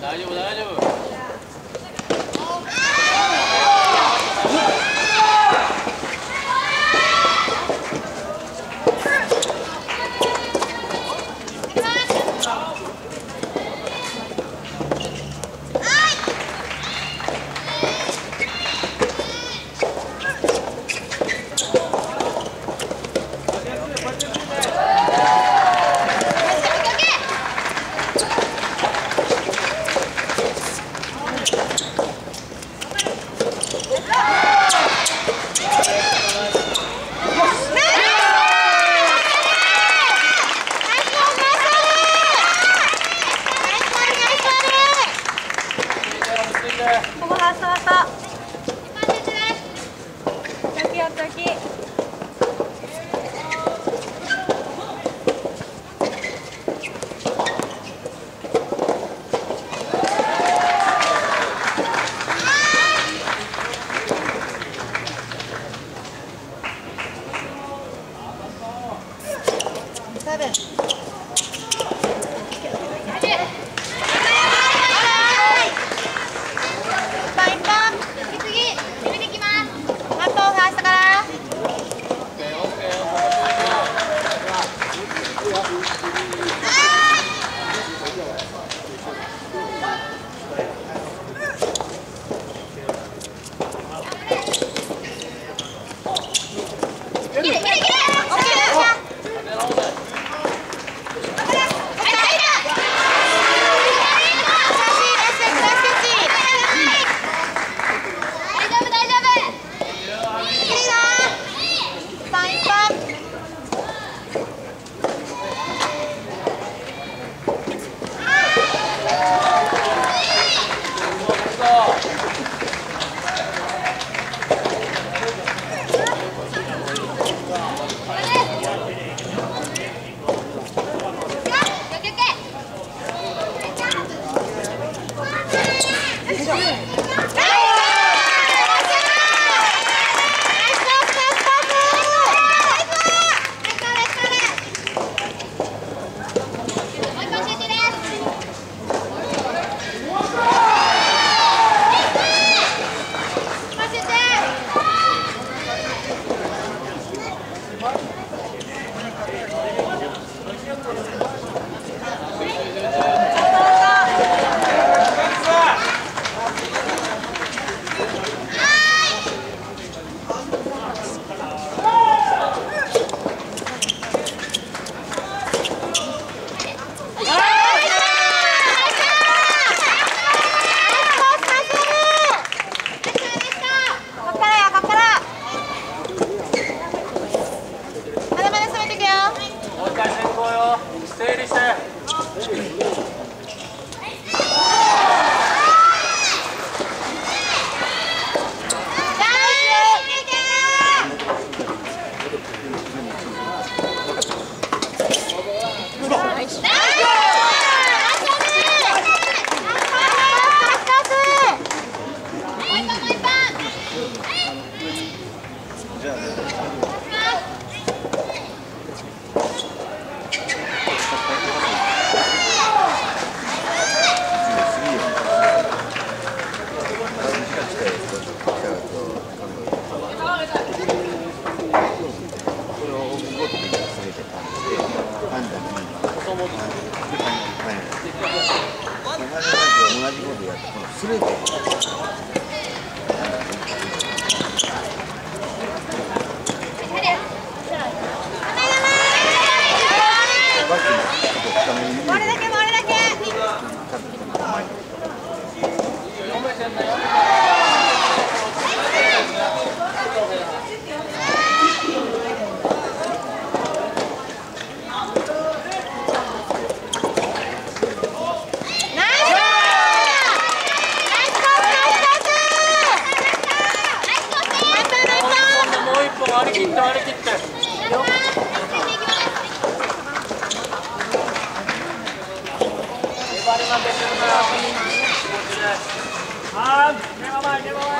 Dale, dale. Um, never mind, non.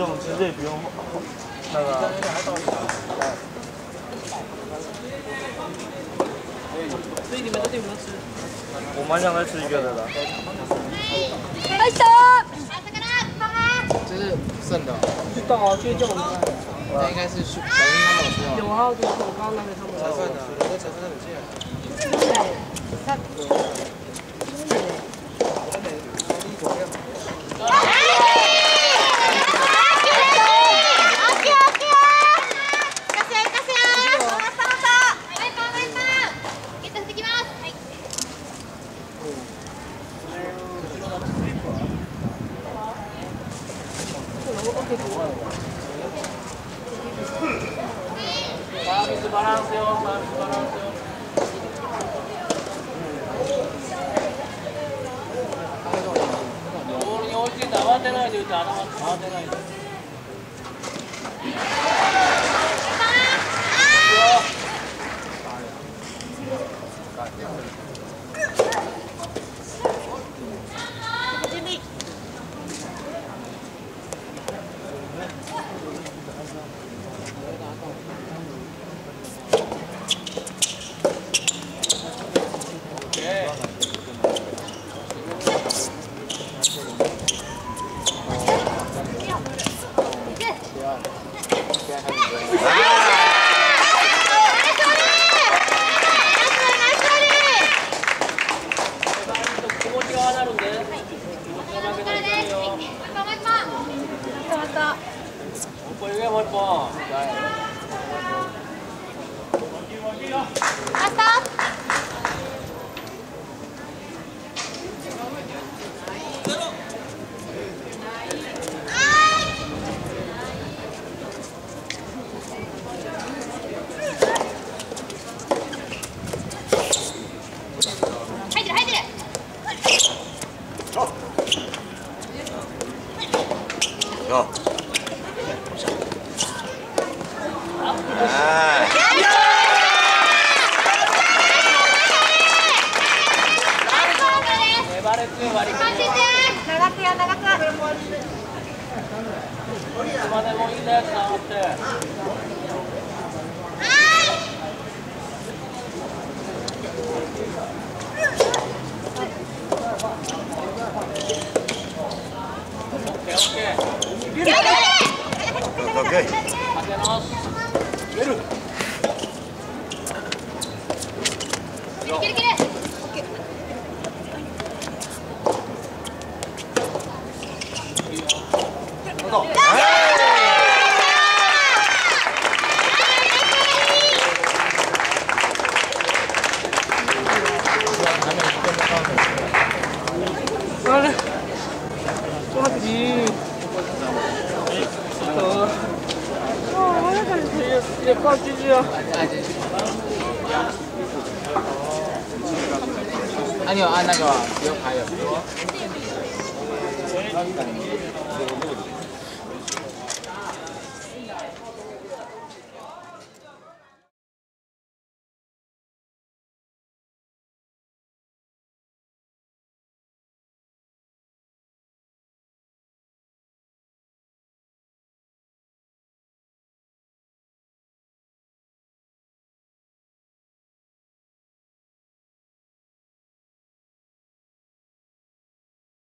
用实也不用那个，所以你们都对我们吃。我蛮想再吃一个的。快走！这是剩的。知道啊，去捡。那应该是小英他们吃啊。有啊，就是我刚刚那个他们。裁判的，我在裁判那里借。哎，他。Oh, my God. 按按进去。哎，你有按那个不用拍了。